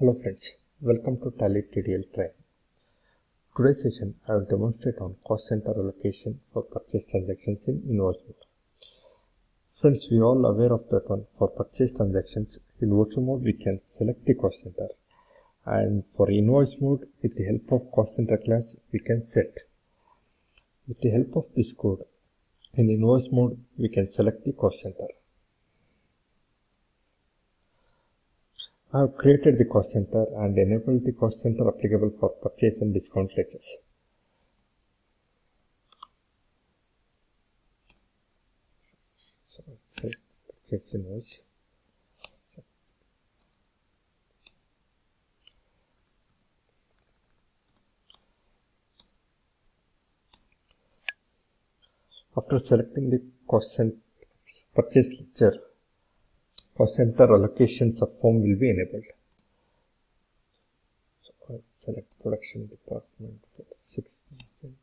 Hello friends, welcome to Tally TDL Train. Today's session I will demonstrate on cost center allocation for purchase transactions in invoice mode. Friends, we are all aware of that one. For purchase transactions in voucher mode we can select the cost center and for invoice mode with the help of cost center class we can set. With the help of this code in invoice mode we can select the cost center. I have created the cost center and enabled the cost center applicable for purchase and discount ledgers. Purchase invoice. After selecting the cost center purchase ledger, cost center allocations of form will be enabled. So I select production department for 6,000,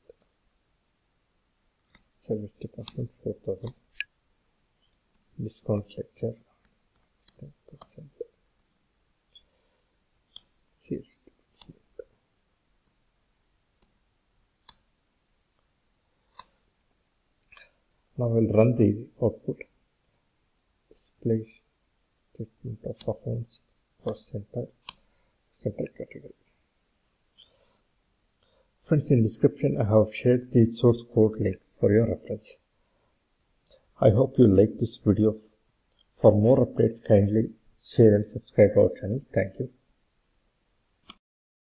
service department 4,000, discount ledger 10%, CST. Now we'll run the output. Display statement cost center center category. Friends, in description I have shared the source code link for your reference. I hope you like this video. For more updates, kindly share and subscribe our channel. Thank you.